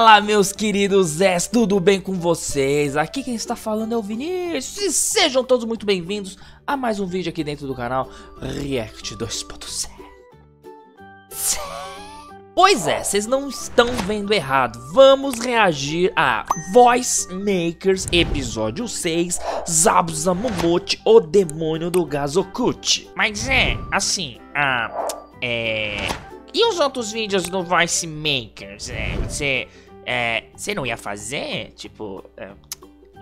Fala, meus queridos Zés, tudo bem com vocês? Aqui quem está falando é o Vinícius e sejam todos muito bem-vindos a mais um vídeo aqui dentro do canal React 2.0. Pois é, vocês não estão vendo errado. Vamos reagir a Voice Makers Episódio 6 Zabuza Momote, o demônio do Gazokuchi. Mas é, assim, ah, é... E os outros vídeos do Voice Makers? Você é, é, não ia fazer? Tipo, é,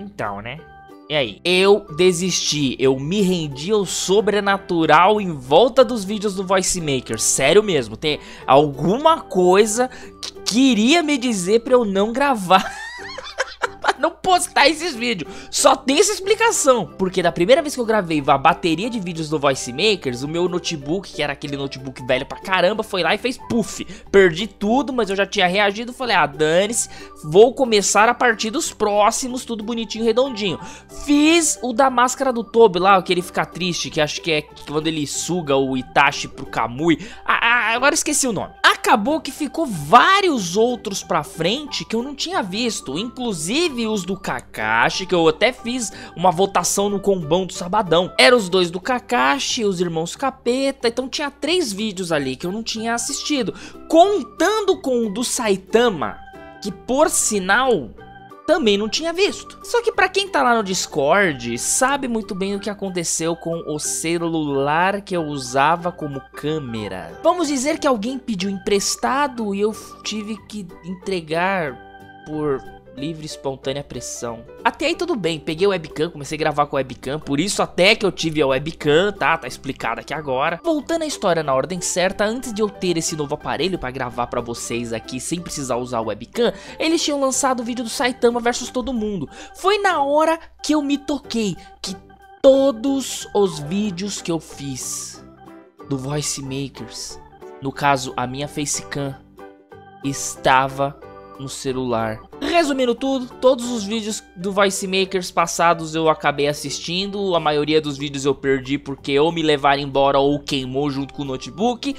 então, né? E aí? Eu desisti, eu me rendi ao sobrenatural em volta dos vídeos do Voice Maker. Sério mesmo, tem alguma coisa que queria me dizer pra eu não gravar. não postar esses vídeos. Só tem essa explicação. Porque da primeira vez que eu gravei a bateria de vídeos do Voice Makers, o meu notebook, que era aquele notebook velho pra caramba, foi lá e fez puff. Perdi tudo, mas eu já tinha reagido. Falei, ah, dane-se, vou começar a partir dos próximos, tudo bonitinho, redondinho. Fiz o da máscara do Toby lá, que ele fica triste, que acho que é quando ele suga o Itachi pro Kamui. Ah, ah, agora esqueci o nome. Acabou que ficou vários outros pra frente que eu não tinha visto, inclusive os do Kakashi, que eu até fiz uma votação no combão do Sabadão. Eram os dois do Kakashi, os irmãos Capeta, então tinha três vídeos ali que eu não tinha assistido. Contando com o do Saitama, que por sinal também não tinha visto. Só que para quem tá lá no Discord, sabe muito bem o que aconteceu com o celular que eu usava como câmera. Vamos dizer que alguém pediu emprestado e eu tive que entregar por livre espontânea pressão. Até aí tudo bem, peguei o webcam, comecei a gravar com o webcam, por isso até que eu tive a webcam, tá? Tá explicado aqui agora. Voltando a história na ordem certa, antes de eu ter esse novo aparelho para gravar para vocês aqui sem precisar usar o webcam, eles tinham lançado o vídeo do Saitama versus todo mundo. Foi na hora que eu me toquei que todos os vídeos que eu fiz do Voice Makers, no caso a minha facecam, estava no celular. Resumindo tudo, todos os vídeos do Voice Makers passados eu acabei assistindo, a maioria dos vídeos eu perdi porque ou me levaram embora ou queimou junto com o notebook.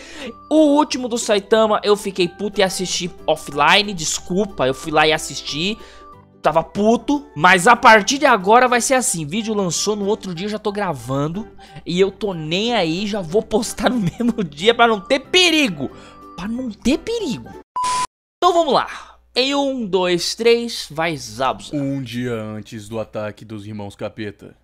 O último do Saitama eu fiquei puto e assisti offline, desculpa, eu fui lá e assisti. Tava puto, mas a partir de agora vai ser assim, vídeo lançou, no outro dia já tô gravando e eu tô nem aí, já vou postar no mesmo dia pra não ter perigo, pra não ter perigo. Então vamos lá, em um, dois, três, vai Zabuza. Um dia antes do ataque dos irmãos Capeta.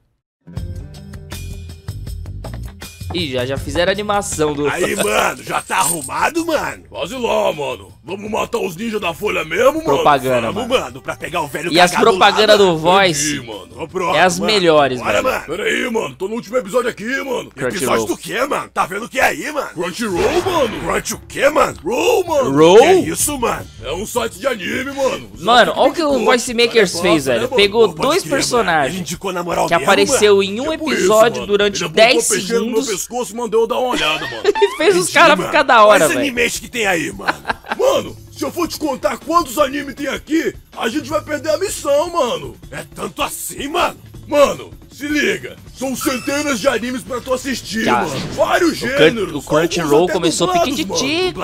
Ih, já, já fizeram a animação do... Aí, mano, já tá arrumado, mano? Quase lá, mano. Vamos matar os ninjas da Folha mesmo, mano? Propaganda, Vamos, mano. mano, pra pegar o velho E as propagandas do Voice Entendi, mano. Pronto, é as mano. melhores, Bora, mano. Pera aí, mano. Tô no último episódio aqui, mano. Crunchyroll. Episódio do quê, mano? Tá vendo o que é aí, mano? Crunchyroll, mano. Crunch o quê, mano? Roll, mano. Roll? Que é isso, mano? É um site de anime, mano. Você Mano, olha o que o. Voice Makers Olha, fez, né, velho. mano? Pegou dois mano. personagens que apareceu mano. em um É por episódio mano. durante Ele apontou 10 o peixeiro no meu segundos. Pescoço mandou eu dar uma olhada, mano. Fez os caras ficar da hora, velho. animes que tem aí, mano? mano, se eu for te contar quantos animes tem aqui, a gente vai perder a missão, mano. É tanto assim, mano? Mano, se liga. São centenas de animes pra tu assistir, Cara, mano. Vários gêneros. o Crunchyroll começou Dubladinho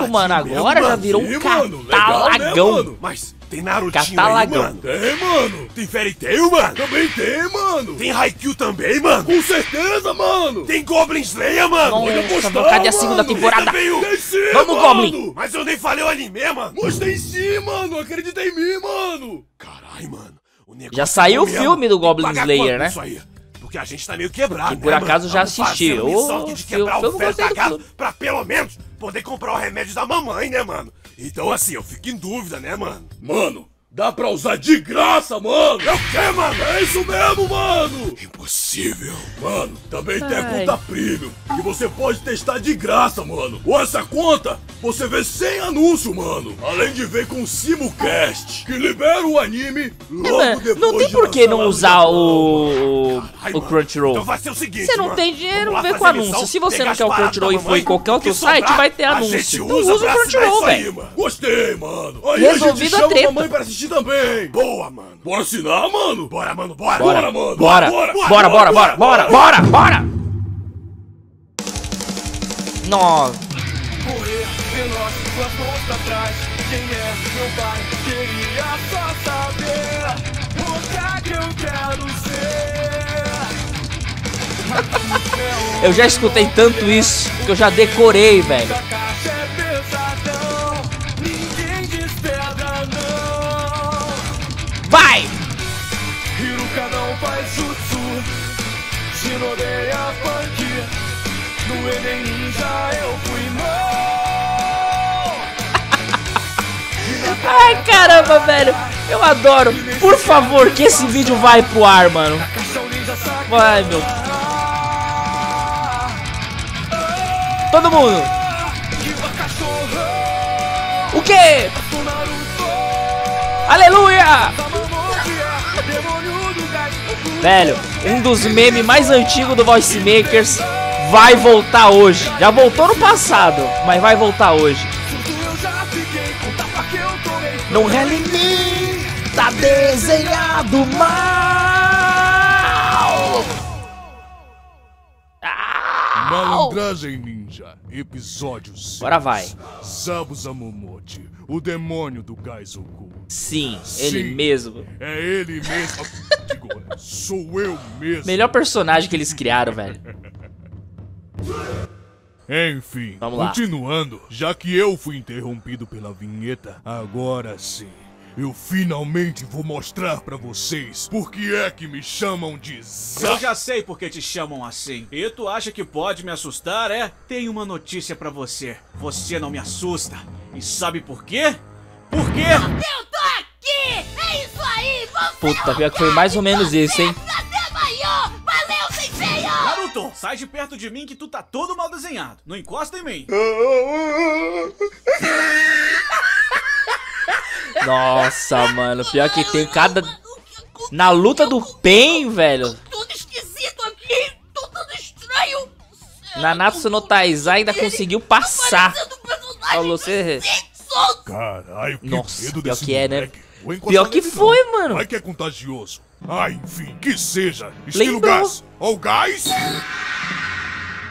mano. Agora já virou um mano. Legal, né, mano? Mas tem Narutinho Catalagão. aí, mano. Tem, mano. Tem Fairy Tail, mano. Também tem, mano. Tem Haikyuu também, mano. Com certeza, mano. Tem Goblin Slayer, mano. Nossa, Olha mano, postal, cadê a segunda mano. temporada? Tem Tem sim, Vamos, mano. Goblin. Mas eu nem falei o anime, mano. Mas tem sim, mano. Acredita em mim, mano. Caralho, mano. O negócio Já saiu é o mesmo. filme do Goblin Slayer, né? Isso aí. Porque a gente tá meio quebrado, E por né, acaso mano? já Vamos fazer assisti. uma missão Ô, filme- quebrar eu gostei do filme. pra pelo menos poder comprar o remédio da mamãe, né, mano? Então assim, eu fico em dúvida, né, mano? Mano, dá pra usar de graça, mano! É o quê, mano? É isso mesmo, mano! Impossível. Mano, também tem a Ai. conta premium, que você pode testar de graça, mano. Com essa conta, você vê sem anúncio, mano. Além de ver com o Simulcast, que libera o anime logo Mano, depois não tem de por que não usar o, o, Ai, Crunchyroll. Então vai ser o seguinte, Você não mano. tem dinheiro, vê com anúncio. Se você não quer o Crunchyroll e for em qualquer outro que site, sobrar, vai ter anúncio. gente Então usa usa o assinar Crunchyroll, velho. Gostei, mano. Aí a gente Resolvido a chama a treta. Assistir também. Boa, mano. Bora assinar, mano? Bora, mano, bora. Bora, mano. bora, bora, bora, bora, bora, bora, bora. Nossa. Correr veloz, com as mãos pra trás quem é meu pai. Queria só saber o que é que eu quero ser. Eu já escutei tanto isso que eu já decorei, velho. Mão. Ai, caramba, velho. Eu adoro. Por favor, que esse vídeo vai pro ar, mano. Vai, meu. Todo mundo. O quê? Aleluia! Velho, um dos memes mais antigos do Voice Makers vai voltar hoje. Já voltou no passado, mas vai voltar hoje. Não em mim, tá desenhado mal. Malandragem Ninja, episódio 6. Agora vai. Zabuza Momote, o demônio do gás oculto. Sim, ele Sim. mesmo. É ele mesmo. Digo, sou eu mesmo. Melhor personagem que eles criaram, velho. Enfim, Vamos lá. continuando, já que eu fui interrompido pela vinheta, agora sim. Eu finalmente vou mostrar pra vocês por que é que me chamam de Eu Za... já sei por que te chamam assim. E tu acha que pode me assustar, é? Tenho uma notícia pra você. Você não me assusta. E sabe por quê? Por quê? Eu tô aqui! É isso aí! Você Puta, pior que foi mais ou menos isso, hein? Naruto, sai de perto de mim que tu tá todo mal desenhado. Não encosta em mim. Nossa, mano, pior que tem cada. Na luta do Pen, velho. Tudo esquisito aqui! Tudo estranho! Nanatsu no Taizai ainda conseguiu passar. Falou, você. Caralho, que Nossa, medo pior desse que é, né? Pior que foi, não. mano. Vai que é contagioso. Ah, enfim, que seja. Estilo Lembrou. gás. Ó o gás.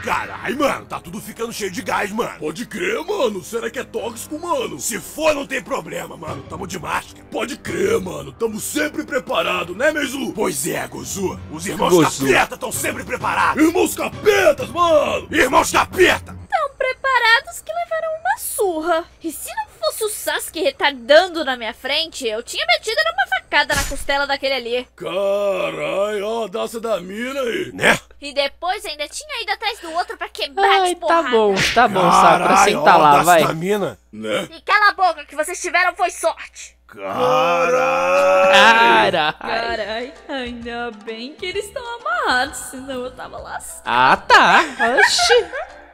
Caralho, mano, tá tudo ficando cheio de gás, mano. Pode crer, mano. Será que é tóxico, mano? Se for, não tem problema, mano. Tamo de máscara. Pode crer, mano. Tamo sempre preparado, né, Mezu? Pois é, Gozu. Os irmãos Gozu. capeta estão sempre preparados. Irmãos capetas, mano! Irmãos capeta! tão preparados que levaram uma surra. E se não fosse o Sasuke retardando na minha frente, eu tinha metido uma facada na costela daquele ali. Caralho, ó a daça da mina aí. Né? E depois ainda tinha ido atrás do outro pra quebrar Ai, de tá porrada. bom, tá bom, Sakura, Caralho, senta ó, lá, vai. Stamina. Né? E cala a boca, que vocês tiveram foi sorte. Cara. Carai, ainda bem que eles estão amarrados, senão eu tava lascado. Ah, tá. Oxi.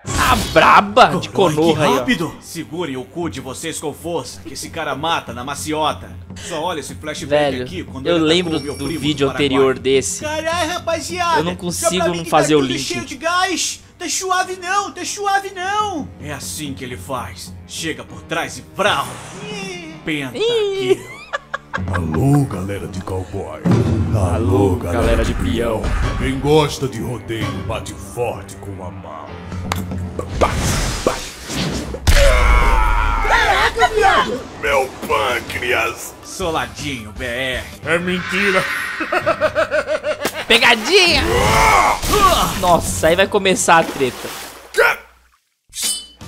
A braba de Konoha aí, ó. rápido! Segurem o cu de vocês com força, que esse cara mata na maciota. Só olha esse flashback Velho, aqui quando eu lembro do vídeo Paraguai. anterior desse. Caralho, rapaziada! Eu não consigo não fazer tá o tudo link. cheio de gás! Tá suave não, tá suave não! É assim que ele faz. Chega por trás e vrau! Pentakill. Alô, galera de cowboy. Alô, galera de peão. Quem gosta de rodeio bate forte com a mão. Meu pâncreas! Soladinho, BR. É mentira. Pegadinha! Nossa, aí vai começar a treta.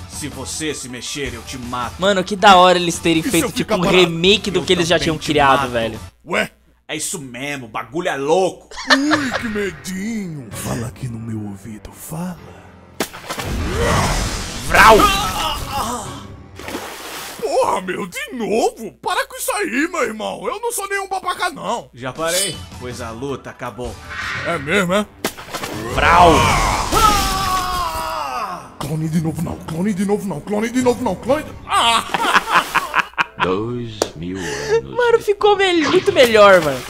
Se você se mexer, eu te mato. Mano, que da hora eles terem eu feito tipo um parado? remake do Eu que eles já tinham criado, mato. velho. Ué? É isso mesmo, o bagulho é louco. Ui, que medinho. Fala aqui no meu ouvido, fala. Vrau! Porra, meu, de novo? Para com isso aí, meu irmão. Eu não sou nenhum babaca, não. Já parei, pois a luta acabou. É mesmo, é? Vrau! Clone de novo não, clone de novo não, clone de novo não, clone de... Ah! Mano, ficou mel- muito melhor, mano.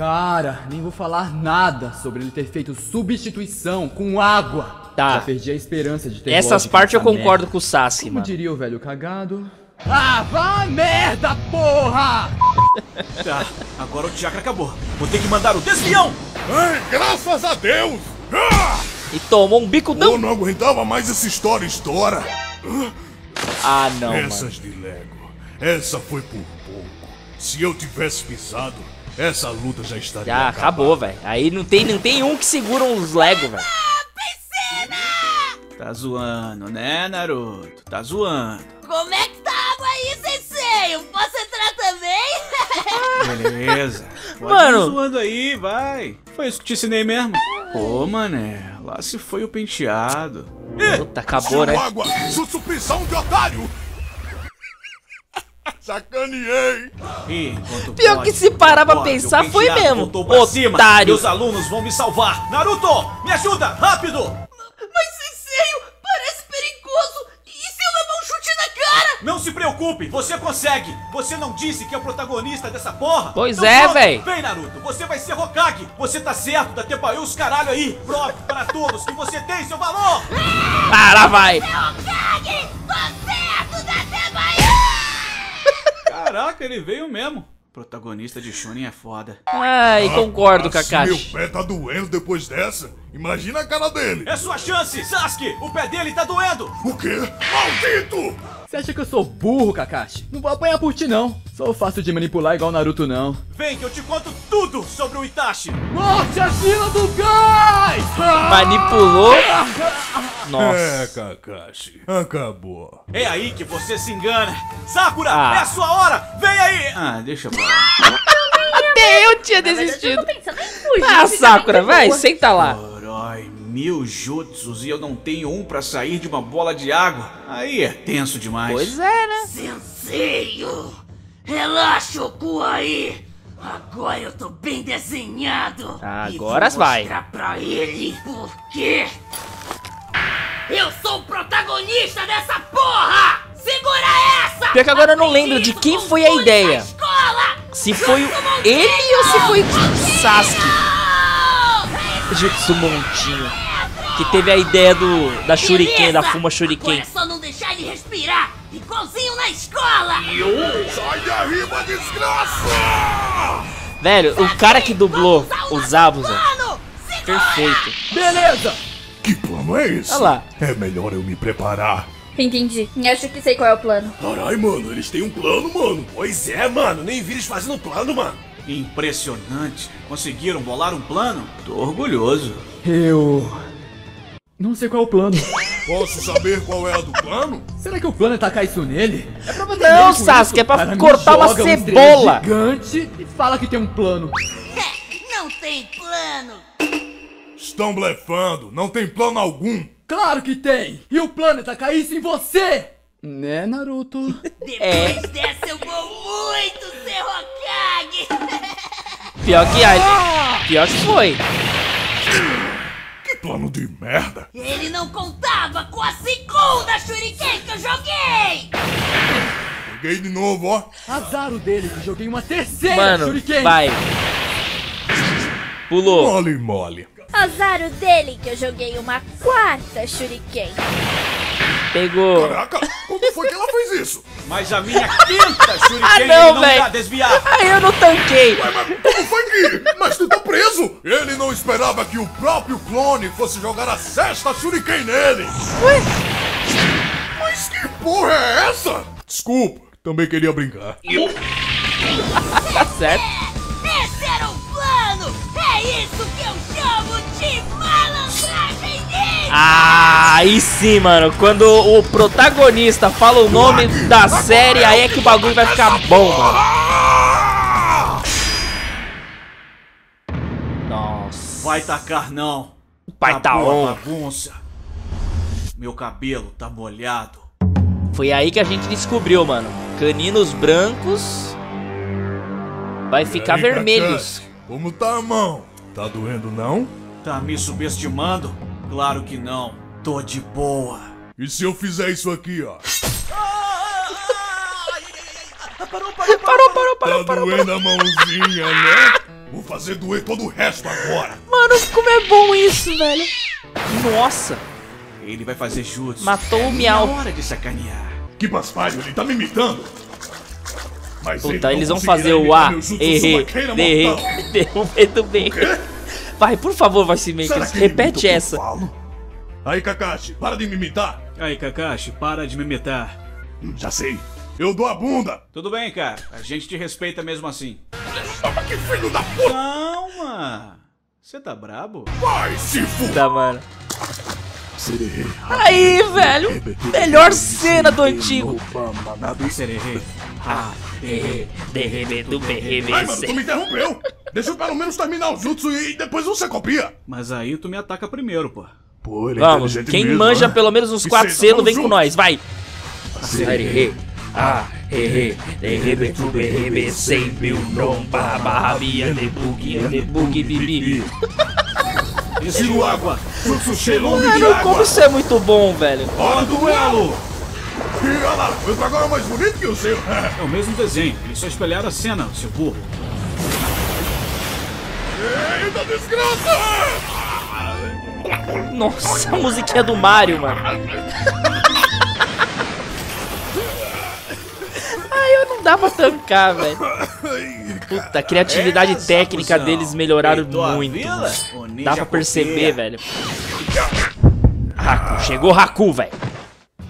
Cara, nem vou falar nada sobre ele ter feito substituição com água. Tá. Já perdi a esperança de ter Essas partes eu concordo merda. com o Sasuke, Como mano. diria o velho cagado. Ah, vai merda, porra! Tá, agora o chakra acabou. Vou ter que mandar o desvião. Ai, graças a Deus! Ah! E tomou um bico Eu não. não aguentava mais essa história, estoura. Ah, não, mano. Essas de Lego. Essa foi por pouco. Se eu tivesse pisado, essa luta já estaria Já acabou, velho. Aí não tem, não tem um que segura uns Lego, velho. Tá zoando, né, Naruto? Tá zoando. Como é que tá a água aí, Sensei? Eu posso entrar também? Beleza. Pode Mano. ir zoando aí, vai. Foi isso que te ensinei mesmo. Pô, mané, lá se foi o penteado. Puta, acabou, né? Água, de otário. Sacaneei. E, Pior pode, que se parar pra meu pensar, foi mesmo. pra cima. Otário. Meus alunos vão me salvar. Naruto, me ajuda, rápido. Mas, Sensei, parece perigoso. E se eu levar um chute na cara? Não se preocupe, você consegue. Você não disse que é o protagonista dessa porra? Pois Então é, pronto, véi. Vem, Naruto, você vai ser Hokage. Você tá certo, da Tepayu os caralho aí. Prove para todos que você tem seu valor. Ah, lá vai. Hokage, Caraca, ele veio mesmo. Protagonista de Shonen é foda. Ai, concordo, Ah, Meu Kakashi. pé tá doendo depois dessa. Imagina a cara dele. É sua chance, Sasuke! O pé dele tá doendo! O quê? Maldito! Você acha que eu sou burro, Kakashi? Não vou apanhar por ti, não. Sou fácil de manipular igual Naruto, não. Vem que eu te conto tudo sobre o Itachi! Morte acima do gás! Manipulou. Nossa. É, Kakashi. Acabou. É aí que você se engana! Sakura, Ah. é a sua hora! Vem! Ah, deixa eu Até eu tinha verdade, eu desistido. tô pensando em fugir. Ah, Sakura, vai, boa. senta lá. Corói, mil jutsus e eu não tenho um pra sair de uma bola de água. Aí é tenso demais. Pois é, né? Senseio, relaxa o cu aí. Agora eu tô bem desenhado. e Agora vou vai. mostrar pra ele por quê. Eu sou o protagonista dessa porra! Segura essa! Pior que agora eu não lembro de quem foi a ideia. Se foi ele ou se foi o Sasuke. Jutsu Montinho. Que teve a ideia do da Shuriken, da? Fuma Shuriken. é só não deixar ele respirar, igualzinho na escola! Sai daí, uma desgraça! Velho, o cara que dublou o Zabuza, perfeito. Beleza! Que plano é esse? Olha lá. É melhor eu me preparar. Entendi. Acho que sei qual é o plano. Carai, mano, eles têm um plano, mano. Pois é, mano, nem vi eles fazendo plano, mano. Impressionante. Conseguiram bolar um plano? Tô orgulhoso. Eu. Não sei qual é o plano. Posso saber qual é a do plano? Será que o plano é tacar isso nele? É pra bater Não, Sasuke, isso? é pra cara cortar uma cebola. gigante e fala que tem um plano. não tem plano! Estão blefando, não tem plano algum. Claro que tem! E o plano é tacar isso em você! Né, Naruto? Depois dessa eu vou muito ser Hokage! Pior que a... Pior que foi. Que plano de merda. Ele não contava com a segunda Shuriken que eu joguei! Peguei de novo, ó. Azar o dele que joguei uma terceira Mano, Shuriken! vai. Pulou. Mole, mole. Azar o dele que eu joguei uma quarta Shuriken. Pegou. Caraca, como foi que ela fez isso? Mas a minha quinta Shuriken Ah, não, não véi. irá desviar. Aí eu não tanquei. Ué, mas como foi que? Mas tu tá preso! Ele não esperava que o próprio clone fosse jogar a sexta Shuriken nele! Ué? Mas que porra é essa? Desculpa, também queria brincar. Tá certo. Esse era o plano! É isso que Ah, aí sim, mano. Quando o protagonista fala o nome da série, aí é que o bagulho vai ficar bom, mano. Nossa. Vai tacar não. Pai tá on. bagunça. Meu cabelo tá molhado. Foi aí que a gente descobriu, mano. Caninos brancos vai ficar Aí, vermelhos. Como tá a mão? Tá doendo não? Tá me subestimando? Claro que não. Tô de boa. E se eu fizer isso aqui, ó? Parou, parou, Parou, parou, parou, Tá parou. doendo a mãozinha, né? Vou fazer doer todo o resto agora. Mano, como é bom isso, velho. Nossa, Ele vai fazer jutsu. matou o É Miau. hora de sacanear. Que paspalho, ele tá me imitando. Mas ele Puta, não eles vão fazer o A. Errei, errei. Derrubei do bem. Vai, por favor, vai se Makers, repete essa. Aí, Kakashi, para de me imitar. Aí, Kakashi, para de me imitar. Hum, Já sei. Eu dou a bunda. Tudo bem, cara. A gente te respeita mesmo assim. Toma que filho da puta. Calma. Você tá brabo? Vai se fuder. Tá, mano. Aí, velho. Melhor cena do antigo. Ah, do Ai, mano, tu me interrompeu. Deixa eu pelo menos terminar o jutsu e depois você copia. Mas aí tu me ataca primeiro, pô. Pô, ele é Vamos, quem mesmo, manja né? pelo menos uns Que quatro seja, selos vamos vem com nós, vai. Sererê. Ah, he, he, de rebe, tu berrebe, sem mil nom, barra, barra, bia, de bug, de bug, bibi. Tiro água. Mano, como isso é muito bom, velho. Bora, duelo. E olha lá, meu dragão é mais bonito que o seu. É o mesmo desenho. Eles só espelharam a cena, seu burro. Eita desgraça! Nossa, a musiquinha do Mario, mano. Ai, eu não dá pra tancar, velho. Puta, a criatividade Essa, técnica cuzão. deles melhoraram Peitou a muito. Dá pra perceber, copeia. velho. Haku, chegou Haku, velho.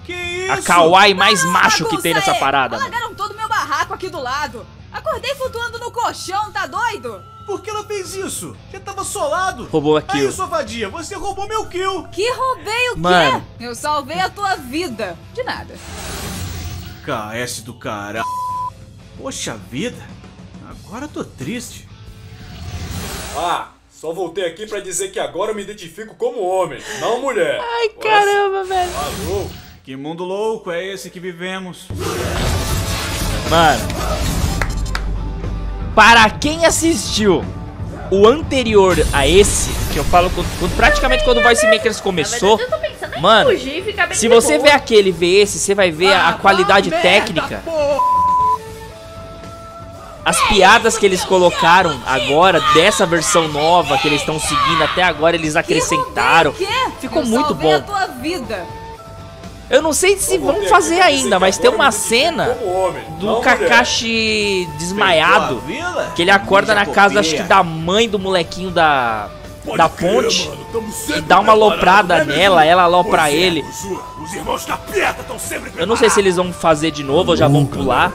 Que isso? A kawaii mais macho que tem nessa aí. parada. Alagaram todo meu barraco aqui do lado. Acordei flutuando no colchão, tá doido? Por que ela fez isso? Já tava solado. Roubou a Aí, kill. sua vadia, você roubou meu kill. Que roubei o Mano. quê? Eu salvei a tua vida. De nada. KS do cara. Poxa vida. Agora eu tô triste. Ah, só voltei aqui pra dizer que agora eu me identifico como homem, não mulher. Ai, caramba, velho. Falou. Que mundo louco é esse que vivemos? Mano. Para quem assistiu o anterior a esse, que eu falo quando- quando- praticamente quando o Voice Makers começou, mano, se você boa. vê aquele e vê esse, você vai ver a, a qualidade merda, técnica. As piadas que eles colocaram agora, dessa versão nova que eles estão seguindo até agora, eles acrescentaram. Quê? Ficou muito bom. a tua vida. Eu não sei se vão fazer ainda, mas tem uma cena do Kakashi desmaiado. Que ele acorda na casa, acho que da mãe do molequinho da. da ponte. E dá uma aloprada né, meu nela, ela alopra é, ele. Eu não sei se eles vão fazer de novo ou já vão pular.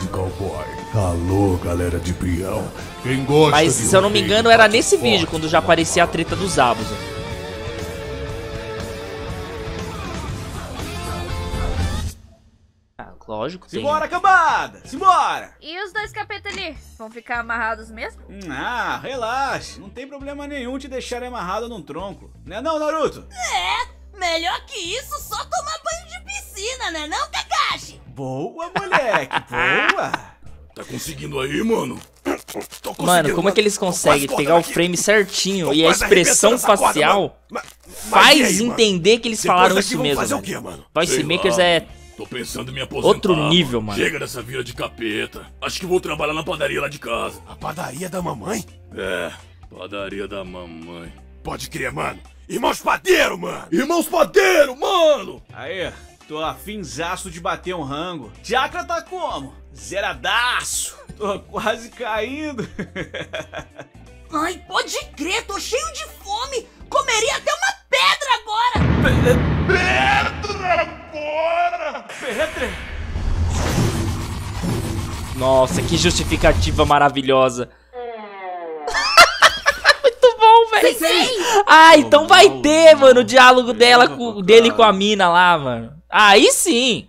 Alô, galera de peão. Quem gosta Mas de se eu não me engano, era nesse forte. vídeo, quando já aparecia a treta dos Zabos. Ah, lógico, tem. Simbora, cambada! Simbora! E os dois capetas ali? Vão ficar amarrados mesmo? Ah, relaxa. Não tem problema nenhum te deixar amarrado num tronco. Né não, Naruto? É, melhor que isso, só tomar banho de piscina, né não, Kakashi? Boa, moleque, boa! Tá conseguindo aí, mano? Tô Mano, como é que eles conseguem pegar o aqui. frame certinho Tô e a expressão corda, facial mano. E faz aí, mano? entender que eles Depois falaram daqui isso mesmo. o quê, mano? Voice Sei Makers lá, é mano. Tô pensando em me aposentar. Outro nível, mano. Chega dessa vida de capeta. Acho que vou trabalhar na padaria lá de casa. A padaria da mamãe? É, padaria da mamãe. Pode crer, mano. Irmãos padeiros, mano. Irmãos padeiro, mano! Aí, tô afinzaço de bater um rango. Chakra tá como? Zeradaço! Tô quase caindo. Ai, pode crer, tô cheio de fome. Comeria até uma pedra agora. Petre! Nossa, que justificativa maravilhosa. Muito bom, velho. Ah, então vai ter, mano, o diálogo dela com, dele com a mina lá, mano. Aí sim.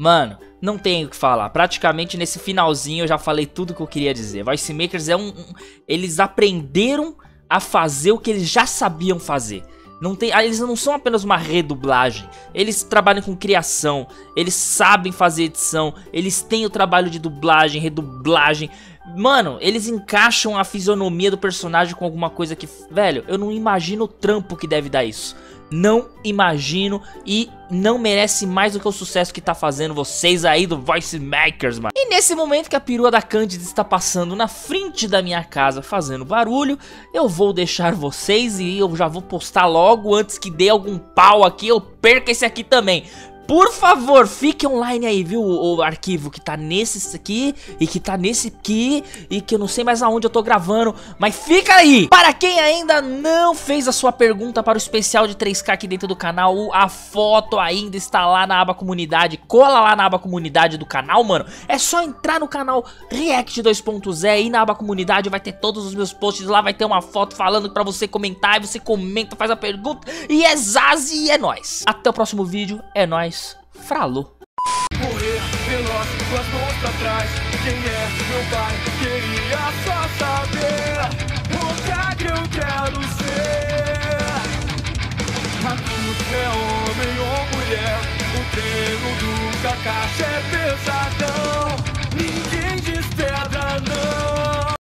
Mano, não tenho o que falar. Praticamente nesse finalzinho eu já falei tudo que eu queria dizer. Voice Makers é um, um- eles aprenderam a fazer o que eles já sabiam fazer. Não tem, ah, eles não são apenas uma redublagem. Eles trabalham com criação, eles sabem fazer edição, eles têm o trabalho de dublagem, redublagem. Mano, eles encaixam a fisionomia do personagem com alguma coisa que, velho, eu não imagino o trampo que deve dar isso. Não imagino e não merece mais do que o sucesso que tá fazendo vocês aí do Voice Makers, mano. E nesse momento que a perua da Cândida está passando na frente da minha casa fazendo barulho, eu vou deixar vocês e eu já vou postar logo antes que dê algum pau aqui, eu perca esse aqui também. Por favor, fique online aí, viu? O, arquivo que tá nesse aqui e que tá nesse aqui e que eu não sei mais aonde eu tô gravando, mas fica aí! Para quem ainda não fez a sua pergunta para o especial de 3K aqui dentro do canal, a foto ainda está lá na aba comunidade, cola lá na aba comunidade do canal, mano. É só entrar no canal React 2.0 e na aba comunidade vai ter todos os meus posts lá, vai ter uma foto falando pra você comentar, e você comenta, faz a pergunta e é Zaz e é nóis. Até o próximo vídeo, é nóis. Fralou. Correr veloz com as mãos pra trás Quem é meu pai? Queria só saber O que é eu quero ser Adulto é homem ou mulher O treino do Kakashi é pesadão